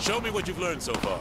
Show me what you've learned so far.